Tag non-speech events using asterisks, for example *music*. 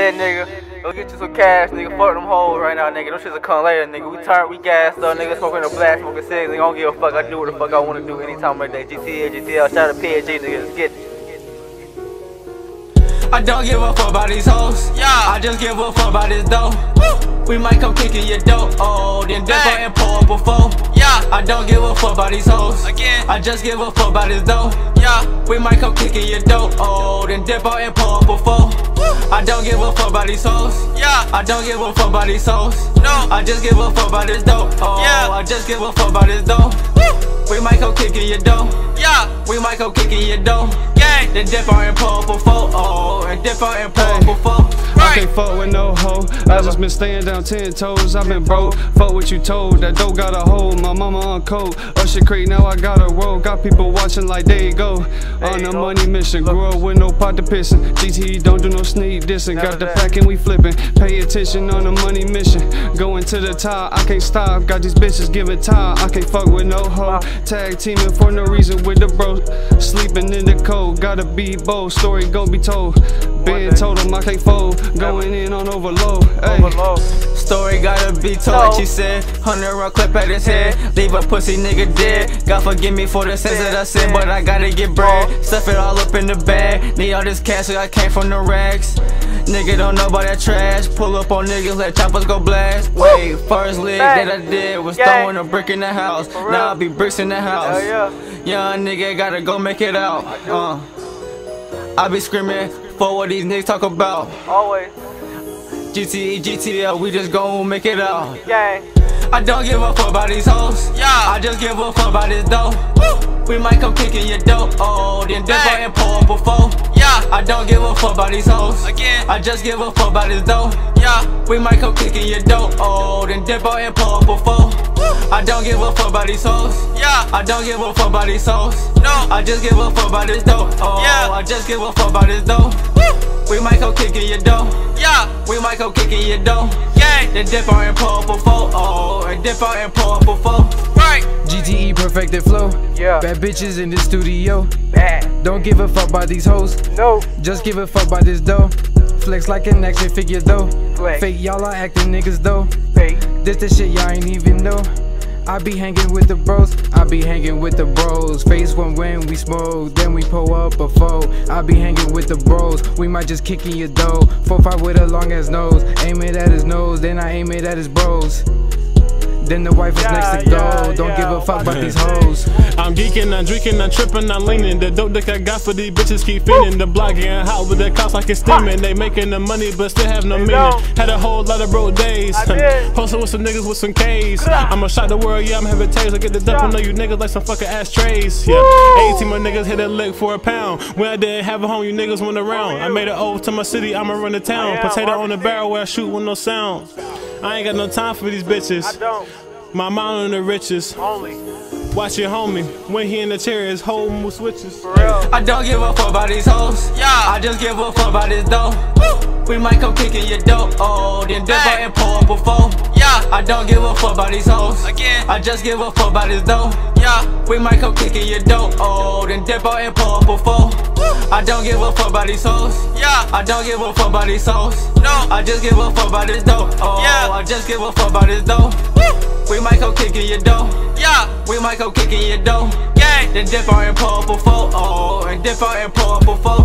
lit, nigga. Go get you some cash, nigga. Fuck them hoes right now, nigga. Them shits will come later, nigga. We turn, we gassed up, nigga. Smoking a black, smoking cigs. Nigga, don't give a fuck. I do what the fuck I wanna do anytime of the day. GTE, GTL, shout out to PHG, nigga. Let's get it. I don't give a fuck about these hoes. Yeah. I just give a fuck about this dough. We might come kicking your dough. Oh, then dip Hey. and pull up a four. Yeah. I don't give a fuck about these hoes. Again. I just give a fuck about this dough. Yeah. We might come kicking your dough. Oh, then dip out and pull up a four. I don't give a fuck about these hoes. Yeah. I don't give a fuck about these hoes. No. I just give a fuck about this dough. Oh, Yeah. I just give a fuck about this dough. We might go kicking your dough. Yeah. We might go kicking your dough. Gang. Then dip out and pour up a four. Oh, and dip out and pour up a four. I can't fuck with no hoe. I just been staying down ten toes. I've been broke. Fuck what you told. That dope got a hold. My mama on cold. Usher Creek, now I got a roll. Got people watching like they go. On a money mission. Grew up with no pot to pissin'. GTE don't do no sneak dissing. Got the fact and we flipping. Pay attention on a money mission. Going to the top. I can't stop. Got these bitches giving time. I can't fuck with no hoe. Tag teaming for no reason with the bro. Sleeping in the cold. Gotta be bold. Story gon' be told. Been told him I can't fold. Going in on overload. Hey. Story gotta be told, like she said. Hundred round clip at his head. Leave a pussy nigga dead. God forgive me for the sins that I said, but I gotta get bread. Stuff it all up in the bag. Need all this cash, so I came from the rags. Nigga don't know about that trash. Pull up on niggas, let choppers go blast. Wait, first leg that I did was throwing a brick in the house. Now I be bricks in the house. Young nigga gotta go make it out. Uh. I be screaming for what these niggas talk about. Always. GTE, GTL, we just gon' make it out. Gang. I don't give a fuck about these hoes. Yeah. I just give a fuck about this dough. We might come kicking your dough. Oh, then dip out and pour up four. Yeah. I don't give a fuck about these hoes. Again. I just give a fuck about this dough. Yeah. We might come kicking your dough. Oh, then dip out and pour up. I don't give a fuck about these hoes. Yeah. I don't give a fuck about these hoes. No. I just give a fuck about this dough. Oh, Yeah. I just give a fuck about this dough. We might come kicking your dough. Yeah. We might go kicking your dough. Gang. Then dip out and pour up a four. Oh, and dip out and pour up a four. Right. GTE perfected flow. Yeah. Bad bitches in the studio. Bad. Don't give a fuck about these hoes. No. Just give a fuck about this dough. Flex like an action figure though. Flex. Fake y'all are acting niggas though. Fake. This the shit y'all ain't even know. I be hanging with the bros, I be hanging with the bros. Face one when we smoke, then we pull up a foe. I be hanging with the bros, we might just kick in your dough. Four five with a long ass nose, aim it at his nose, then I aim it at his bros. Then the wife is next to go. Yeah, Don't yeah, give a fuck about these hoes. I'm geeking, I'm drinking, I'm tripping, I'm leaning. The dope that I got for these bitches keep feeding. The block getting hot with the cops like it's steaming. They making the money, but still have no meaning. don't. Had a whole lot of broke days. I did. *laughs* Hustle with some niggas with some K's. I'ma shot the world, yeah, I'm having taste. I get the dump on Yeah. you niggas like some fucking ashtrays. Yeah, Woo. 18 more niggas hit a lick for a pound. When I didn't have a home, you niggas went around. I made an oath to my city, I'ma run the town. Potato on the barrel where I shoot with no sound. I ain't got no time for these bitches. I don't. My mom on the riches. Only. Watch your homie. When he in the chair, his whole move switches. For real. I don't give a fuck about these hoes. Yeah. I just give a fuck about this dough. We might come kicking your dough. Oh, then dip Hey. out and pour up a four. Yeah. I don't give a fuck about these hoes. Again. I just give a fuck about this dough. Yeah. We might come kicking your dough. Oh, then dip out and pour up a four. I don't give a fuck about these hoes. Yeah. I don't give a fuck about these hoes. No. I just give a fuck about this dough. Oh, Yeah. I just give a fuck about this dough. We might go kicking your dough. Yeah. We might go kicking your dough. Gang. Then dip out and pour up a four. Oh, and dip out and pour up a four.